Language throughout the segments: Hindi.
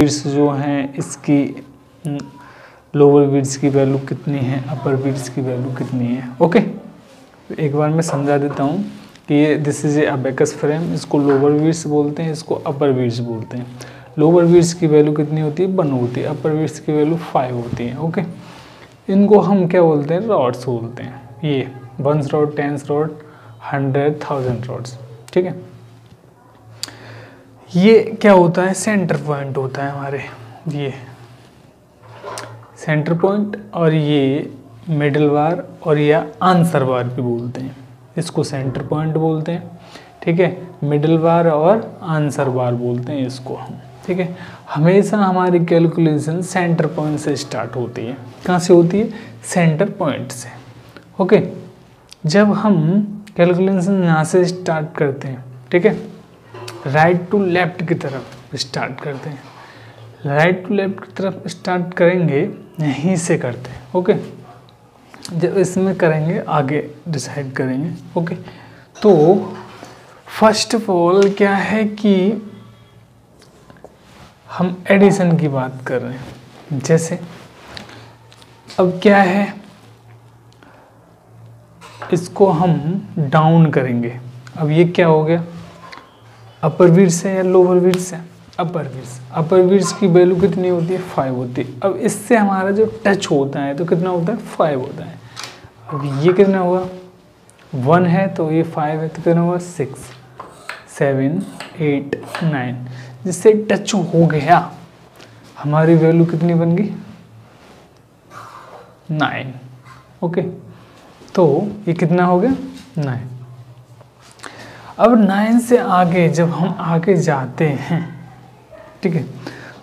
बीट्स जो हैं, इसकी लोअर बीट्स की वैल्यू कितनी है अपर बीट्स की वैल्यू कितनी है? ओके एक बार मैं समझा देता हूँ कि ये this is a abacus frame इसको लोअर बीट्स बोलते हैं, इसको अपर बीट्स बोलते हैं। लोअर बीट्स की वैल्यू कितनी होती है? वन होती है। अपर बीट्स की वैल्यू फाइव होती है। ओके इनको हम क्या बोलते हैं? रॉड्स बोलते हैं। ये ones rod tens rod hundred thousand rods ठीक है? ये क्या होता है? सेंटर पॉइंट होता है हमारे, ये। सेंटर पॉइंट और ये मिडल बार और या आंसर बार भी बोलते हैं। इसको सेंटर पॉइंट बोलते हैं, ठीक है? मिडल बार और आंसर बार बोलते हैं इसको हम, ठीक है? हमेशा हमारी कैलकुलेशन सेंटर पॉइंट से स्टार्ट होती है। कहाँ से होती है? सेंटर पॉइंट से ओके जब हम कैलकुलेशन यहाँ से स्टार्ट करते हैं, ठीक है? राइट टू लेफ़्ट की तरफ़ स्टार्ट करते हैं। राइट टू लेफ़्ट की तरफ़ स्टार्ट करेंगे, यहीं से करते हैं ओके जब इसमें करेंगे, आगे डिसाइड करेंगे ओके तो फ़र्स्ट ऑफ़ ऑल क्या है कि हम एडिशन की बात कर रहे हैं। जैसे, अब क्या है, इसको हम डाउन करेंगे। अब ये क्या हो गया? अपर वीर से या लोअर वीर से अपर वीर्स अपर वीर्स की वैल्यू कितनी होती है? फाइव होती है। अब इससे हमारा जो टच होता है तो कितना होता है? फाइव होता है। अब ये कितना हुआ? वन है तो ये फाइव है तो कितना हुआ? सिक्स। Seven, eight, nine. जिससे टच हो गया, हमारी वैल्यू कितनी बन गई? नाइन। ओके। तो ये कितना हो गया? नाइन। अब नाइन से आगे जब हम आगे जाते हैं, ठीक है,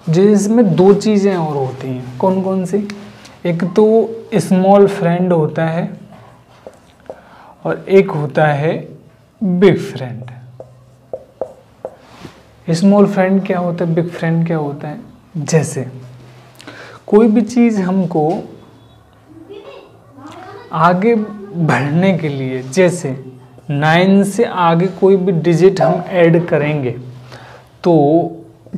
जिसमें दो चीज़ें और होती हैं कौन कौन सी? एक तो स्मॉल फ्रेंड होता है और एक होता है बिग फ्रेंड स्मॉल फ्रेंड क्या होता है बिग फ्रेंड क्या होता है? जैसे, कोई भी चीज़ हमको आगे बढ़ने के लिए, जैसे नाइन से आगे कोई भी डिजिट हम ऐड करेंगे तो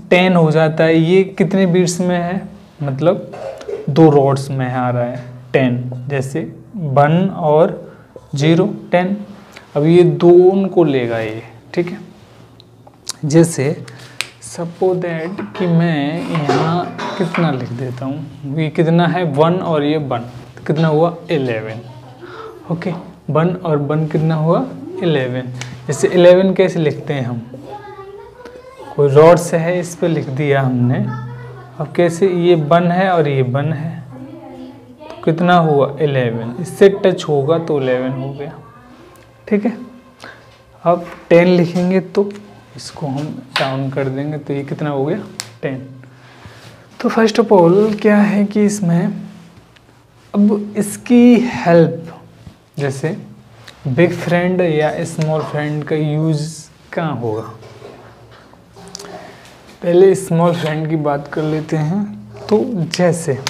टेन हो जाता है। ये कितने बीट्स में है? मतलब दो रॉड्स में आ रहा है टेन जैसे वन और ज़ीरो टेन अब ये दो उनको लेगा ये, ठीक है? जैसे सपो दैट कि मैं यहाँ कितना लिख देता हूँ? ये कितना है? वन और ये वन कितना हुआ? इलेवन ओके वन और वन कितना हुआ? इलेवन। जैसे इलेवन कैसे लिखते हैं हम? कोई रॉड से है, इस पर लिख दिया हमने। अब कैसे ये वन है और ये वन है? तो कितना हुआ? इलेवन। इससे टच होगा तो इलेवन हो गया। ठीक है? अब टेन लिखेंगे तो इसको हम डाउन कर देंगे। तो ये कितना हो गया? टेन तो फ़र्स्ट ऑफ़ ऑल क्या है कि इसमें अब इसकी हेल्प जैसे बिग फ्रेंड या स्मॉल फ्रेंड का यूज़ कहाँ होगा? पहले स्मॉल फ्रेंड की बात कर लेते हैं। तो जैसे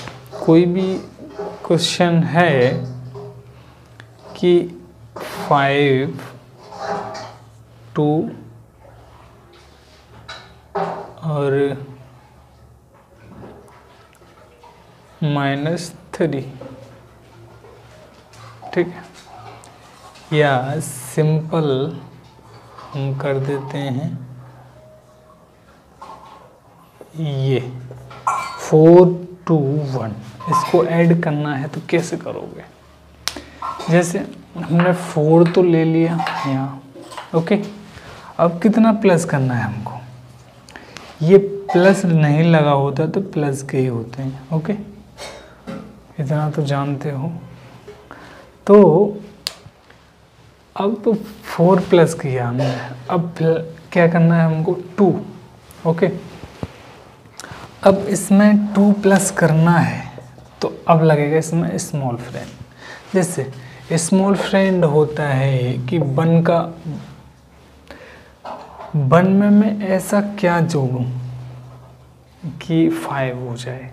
कोई भी क्वेश्चन है कि फाइव टू और माइनस थ्री ठीक है? या सिंपल हम कर देते हैं ये। Four, two, one. इसको ऐड करना है तो कैसे करोगे? जैसे हमने फोर तो ले लिया यहाँ, ओके? अब कितना प्लस करना है हमको? ये प्लस नहीं लगा होता तो प्लस के ही होते हैं, ओके? इतना तो जानते हो। तो अब तो फोर प्लस किया हमने। अब क्या करना है हमको? टू। ओके? अब इसमें टू प्लस करना है तो अब लगेगा इसमें स्मॉल फ्रेंड जैसे स्मॉल फ्रेंड होता है कि वन का, वन में मैं ऐसा क्या जोड़ूं कि फाइव हो जाए?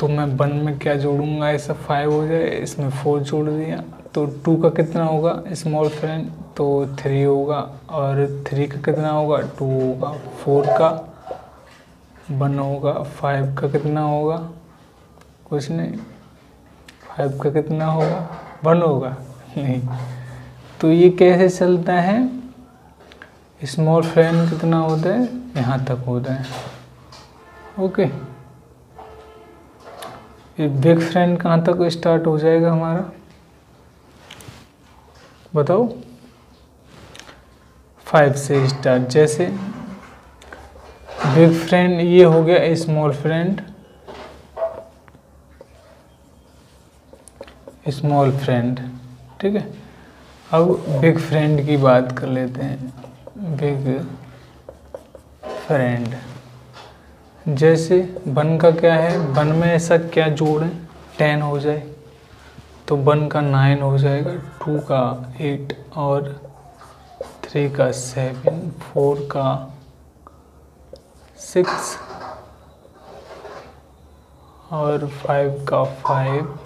तो मैं वन में क्या जोड़ूँगा? ऐसा फाइव हो जाए, इसमें फोर जोड़ दिया। तो टू का कितना होगा? स्मॉल फ्रेंड तो थ्री होगा। और थ्री का कितना होगा? टू होगा। फोर का वन होगा। फाइव का कितना होगा? कुछ नहीं। फाइव का कितना होगा? वन होगा। नहीं। तो ये कैसे चलता है? स्मॉल फ्रेंड कितना होता है? यहाँ तक होता है। ओके ये बिग फ्रेंड कहाँ तक स्टार्ट हो जाएगा हमारा? बताओ। फाइव से स्टार्ट जैसे बिग फ्रेंड ये हो गया स्मॉल फ्रेंड स्मॉल फ्रेंड ठीक है? अब बिग फ्रेंड की बात कर लेते हैं। बिग फ्रेंड जैसे वन का क्या है? वन में ऐसा क्या जोड़? है टेन हो जाए तो वन का नाइन हो जाएगा, टू का एट और थ्री का सेवन, फोर का सिक्स और फाइव का फाइव,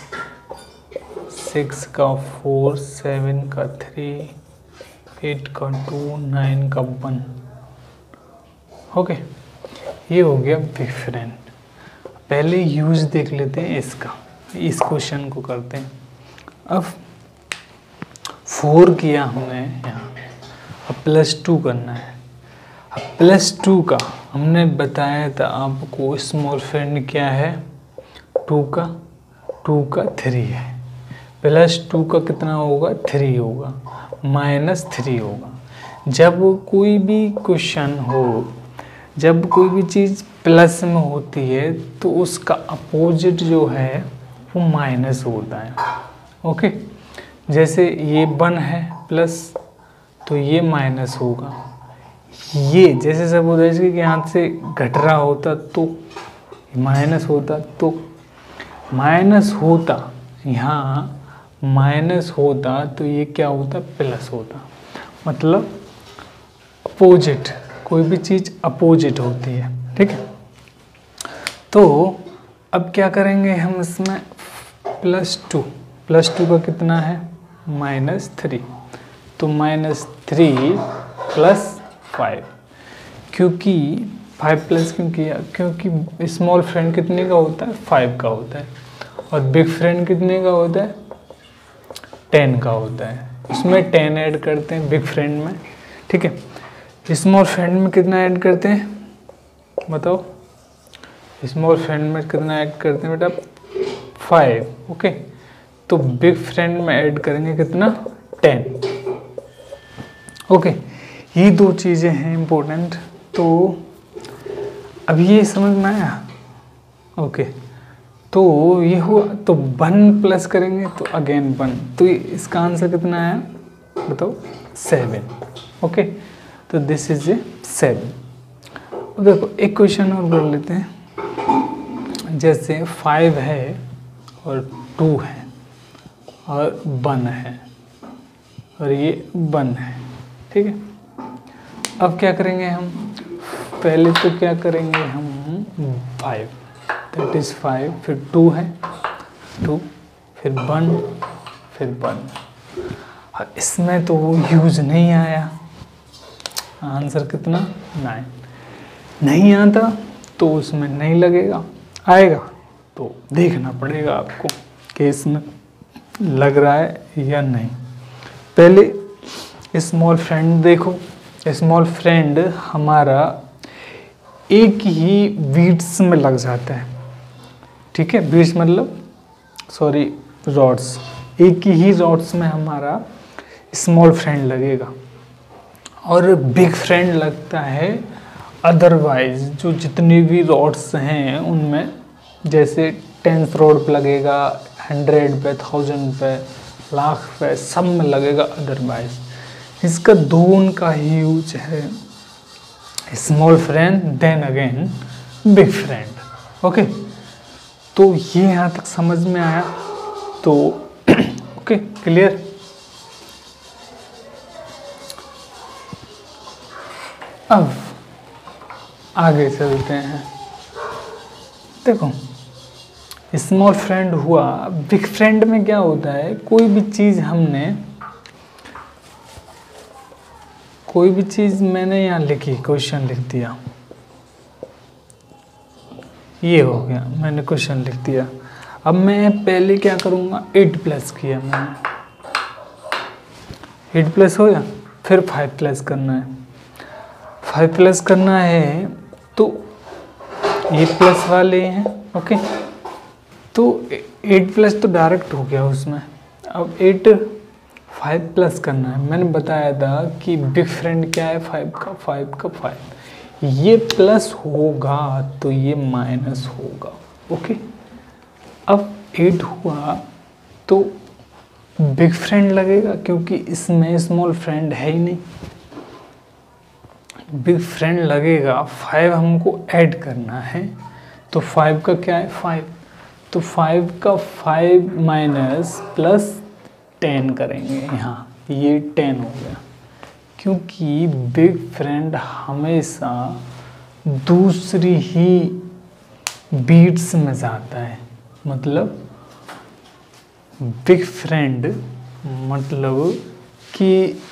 सिक्स का फोर, सेवन का थ्री, एट का टू, नाइन का वन। ओके? ये हो गया डिफरेंट पहले यूज़ देख लेते हैं इसका। इस क्वेश्चन को करते हैं। अब फोर किया हमने यहाँ अब प्लस टू करना है। अब प्लस टू का हमने बताया था आपको स्मॉल फ्रेंड क्या है? टू का। टू का थ्री है। प्लस टू का कितना होगा? थ्री होगा। माइनस थ्री होगा। जब कोई भी क्वेश्चन हो जब कोई भी चीज़ प्लस में होती है तो उसका अपोजिट जो है, वो माइनस होता है। ओके जैसे ये वन है प्लस तो ये माइनस होगा। ये जैसे सब होता है कि यहाँ से घट रहा होता तो माइनस होता तो माइनस होता, यहाँ माइनस होता तो ये क्या होता? प्लस होता। मतलब अपोजिट कोई भी चीज़ अपोजिट होती है, ठीक है? तो अब क्या करेंगे हम इसमें प्लस टू प्लस टू का कितना है? Minus three. तो माइनस थ्री प्लस फाइव, क्योंकि फाइव प्लस क्यों किया? क्योंकि स्मॉल फ्रेंड कितने का होता है? फाइव का होता है। और बिग फ्रेंड कितने का होता है? टेन का होता है। उसमें टेन ऐड करते हैं बिग फ्रेंड में, ठीक है? स्मॉल फ्रेंड में कितना ऐड करते हैं? बताओ। स्मॉल फ्रेंड में कितना ऐड करते हैं बेटा? फाइव ओके तो बिग फ्रेंड में ऐड करेंगे कितना? टेन ओके ये दो चीज़ें हैं इम्पोर्टेंट तो अब ये समझ में आया? ओके तो ये हुआ तो वन प्लस करेंगे तो अगेन वन तो इसका आंसर कितना आया? बताओ। सेवन ओके तो दिस इज़ ए सेवन देखो एक क्वेश्चन और कर लेते हैं। जैसे फाइव है और टू है और वन है और ये वन है, ठीक है? अब क्या करेंगे हम? पहले तो क्या करेंगे हम? फाइव दैट इज़ फाइव फिर टू है टू फिर वन फिर वन और इसमें तो वो यूज़ नहीं आया। आंसर कितना? नाइन। नहीं आता तो उसमें नहीं लगेगा। आएगा तो देखना पड़ेगा आपको कि इसमें लग रहा है या नहीं। पहले स्मॉल फ्रेंड देखो। स्मॉल फ्रेंड हमारा एक ही बीट्स में लग जाता है। ठीक है? बीट्स मतलब सॉरी रॉड्स एक ही रॉड्स में हमारा स्मॉल फ्रेंड लगेगा। और बिग फ्रेंड लगता है। अदरवाइज़ जो जितनी भी रोड्स हैं उनमें, जैसे टेंथ रोड पे लगेगा हंड्रेड पे थाउज़ेंड पे, लाख पे, सब में लगेगा अदरवाइज़ इसका दो का ही यूज़ है। Small friend then again big friend okay तो ये यहाँ तक समझ में आया। तो ओके क्लियर अब आगे चलते हैं। देखो स्मॉल फ्रेंड हुआ। बिग फ्रेंड में क्या होता है? कोई भी चीज़ हमने, कोई भी चीज़ मैंने यहाँ लिखी क्वेश्चन लिख दिया। ये हो गया, मैंने क्वेश्चन लिख दिया। अब मैं पहले क्या करूँगा? एट प्लस किया मैंने। एट प्लस हो गया? फिर फाइव प्लस करना है। फाइव प्लस करना है तो एट प्लस वाले हैं ओके तो एट प्लस तो डायरेक्ट हो गया उसमें। अब एट फाइव प्लस करना है। मैंने बताया था कि बिग फ्रेंड क्या है? फाइव का फाइव का फाइव ये प्लस होगा तो ये माइनस होगा ओके अब एट हुआ तो बिग फ्रेंड लगेगा, क्योंकि इसमें स्मॉल फ्रेंड है ही नहीं। बिग फ्रेंड लगेगा फाइव हमको ऐड करना है तो फाइव का क्या है? फाइव तो फाइव का फाइव माइनस प्लस टेन करेंगे यहाँ। ये टेन हो गया। क्योंकि बिग फ्रेंड हमेशा दूसरी ही बीट्स में जाता है। मतलब बिग फ्रेंड मतलब कि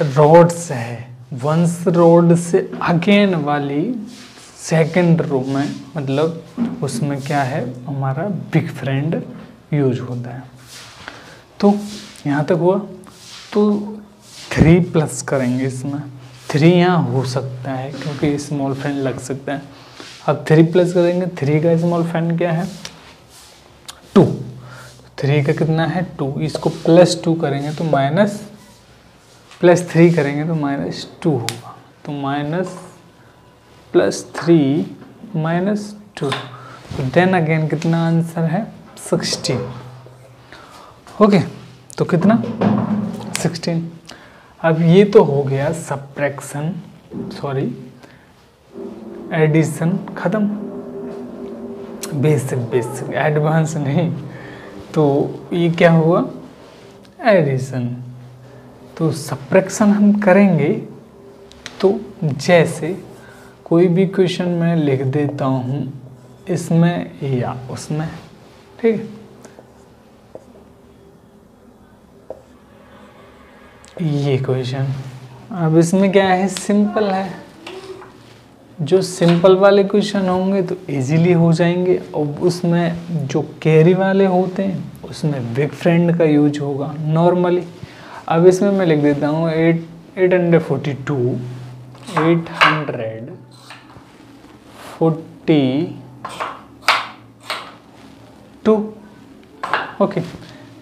रोड्स है। वंस रोड से अगेन वाली सेकंड रो में मतलब उसमें क्या है? हमारा बिग फ्रेंड यूज़ होता है। तो यहाँ तक हुआ। तो थ्री प्लस करेंगे इसमें। थ्री यहाँ हो सकता है, क्योंकि स्मॉल फ्रेंड लग सकता है। अब थ्री प्लस करेंगे। थ्री का स्मॉल फ्रेंड क्या है? टू थ्री का कितना है? टू इसको प्लस टू करेंगे तो माइनस प्लस थ्री करेंगे तो माइनस टू होगा। तो minus plus three minus two. तो देन अगेन कितना आंसर है? सिक्सटीन। ओके तो कितना? सिक्सटीन। अब ये तो हो गया सब्ट्रैक्शन, सॉरी, एडिशन ख़त्म। बेसिक बेसिक, एडवांस नहीं। तो ये क्या हुआ? एडिशन। तो सप्रेक्शन हम करेंगे तो जैसे कोई भी क्वेश्चन मैं लिख देता हूँ, इसमें या उसमें, ठीक है? ये क्वेश्चन। अब इसमें क्या है? सिंपल है। जो सिंपल वाले क्वेश्चन होंगे तो इजीली हो जाएँगे। और उसमें जो कैरी वाले होते हैं, उसमें बिग फ्रेंड का यूज़ होगा नॉर्मली अब इसमें मैं लिख देता हूँ eight eight hundred forty two eight hundred forty two okay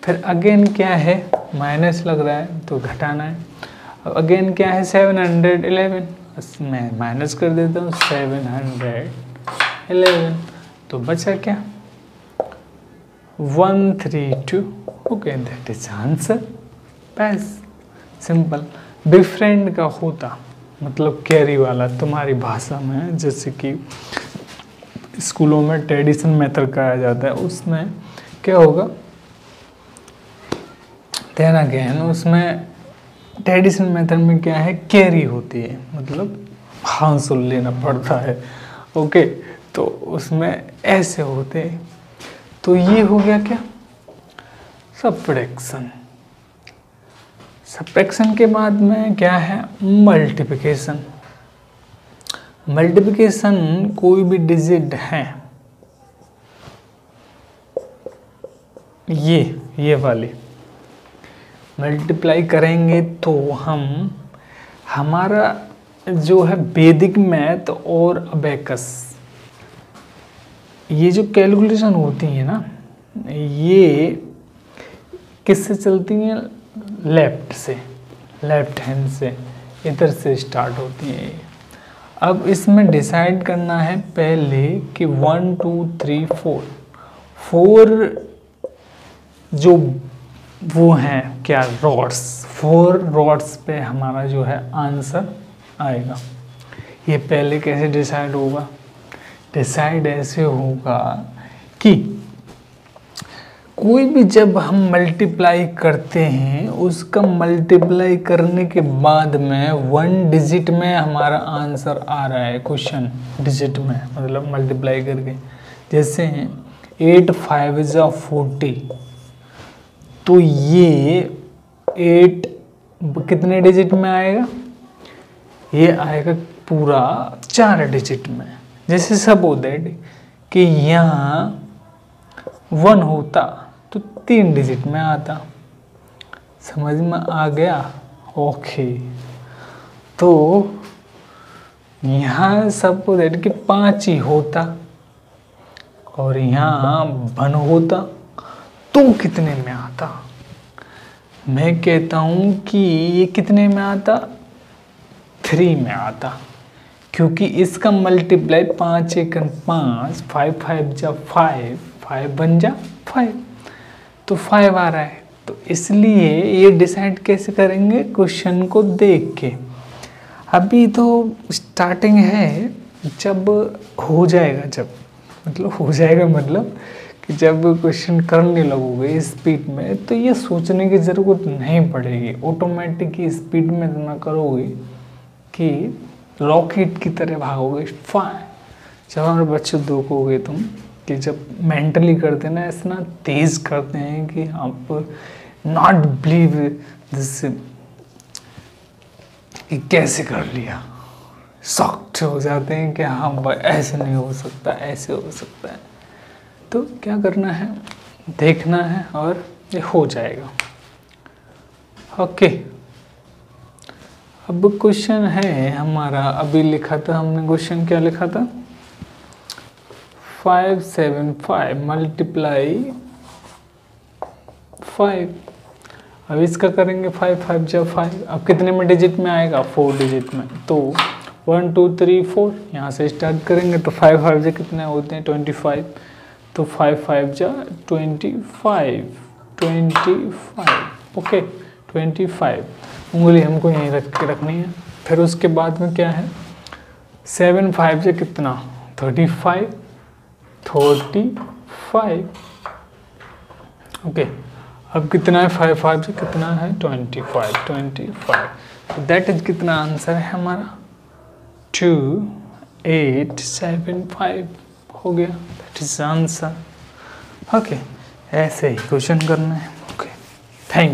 फिर अगेन क्या है? माइनस लग रहा है तो घटाना है। अब अगेन क्या है? सेवन हंड्रेड इलेवन मैं माइनस कर देता हूँ सेवन हंड्रेड इलेवन तो बचा क्या? One three two okay that is answer बस सिंपल डिफरेंट का होता मतलब कैरी वाला तुम्हारी भाषा में जैसे कि स्कूलों में ट्रेडिशन मेथड कराया जाता है, उसमें क्या होगा? देन अगेन उसमें ट्रेडिशनल मेथड में क्या है? कैरी होती है मतलब हाउसुल लेना पड़ता है। ओके तो उसमें ऐसे होते तो ये हो गया क्या? सब्ट्रैक्शन सब्ट्रैक्शन के बाद में क्या है? मल्टीप्लिकेशन। मल्टीप्लिकेशन कोई भी डिजिट है, ये ये वाली, मल्टीप्लाई करेंगे तो हम, हमारा जो है वैदिक मैथ और अबेकस, ये जो कैलकुलेशन होती है ना, ये किससे चलती हैं? लेफ़्ट से, लेफ़्ट हैंड से, इधर से स्टार्ट होती है अब इसमें डिसाइड करना है पहले कि one, two, three, four. Four जो वो हैं, क्या रॉड्स? फोर रॉड्स पे हमारा जो है आंसर आएगा। ये पहले कैसे डिसाइड होगा? डिसाइड ऐसे होगा कि कोई भी जब हम मल्टीप्लाई करते हैं, उसका मल्टीप्लाई करने के बाद में वन डिजिट में हमारा आंसर आ रहा है क्वेश्चन डिजिट में मतलब मल्टीप्लाई करके। जैसे एट फाइव ज़ा फोर्टी तो ये एट कितने डिजिट में आएगा? ये आएगा पूरा चार डिजिट में। जैसे सपोज़ दैट कि यहाँ वन होता। तीन डिजिट में आता। समझ में आ गया? ओके तो यहाँ सपोज़ दैट कि पाँच ही होता और यहाँ वन होता। तो कितने में आता? मैं कहता हूँ कि ये कितने में आता? थ्री में आता। क्योंकि इसका मल्टीप्लाई पाँच एक पाँच फाइव फाइव जा फाइव फाइव बन जा फाइव तो फाइव आ रहा है। तो इसलिए ये डिसाइड कैसे करेंगे? क्वेश्चन को देख के। अभी तो स्टार्टिंग है, जब हो जाएगा, जब। मतलब हो जाएगा मतलब कि जब क्वेश्चन करने लगोगे स्पीड में तो ये सोचने की ज़रूरत नहीं पड़ेगी। ऑटोमेटिक स्पीड में इतना करोगे कि रॉकेट की तरह भागोगे। फाइन जब हमारे बच्चे देखोगे तुम। कि जब मेंटली करते हैं ना, इतना तेज करते हैं कि आप नॉट बिलीव दिस कि कैसे कर लिया? सॉफ्ट हो जाते हैं कि हाँ भाई, ऐसे नहीं हो सकता, ऐसे हो सकता है। तो क्या करना है? देखना है और ये हो जाएगा। ओके अब क्वेश्चन है हमारा। अभी लिखा था, हमने क्वेश्चन क्या लिखा था? Five seven five multiply five अब इसका करेंगे फाइव फाइव जब फाइव अब कितने में डिजिट में आएगा? फोर डिजिट में। तो वन टू थ्री फोर यहाँ से स्टार्ट करेंगे तो फाइव फाइव जो कितने होते हैं? ट्वेंटी फाइव तो फाइव फाइव जा twenty five twenty five okay twenty five उंगली हमको यहीं रख के रखनी है। फिर उसके बाद में क्या है? सेवन फाइव से कितना? Thirty five thirty five. Okay, अब कितना है फाइव? फाइव से कितना है? Twenty five. Twenty five. That is कितना आंसर है हमारा? टू एट सेवन फाइव हो गया। दैट इज़ आंसर ओके ऐसे ही क्वेश्चन करना है। Okay thank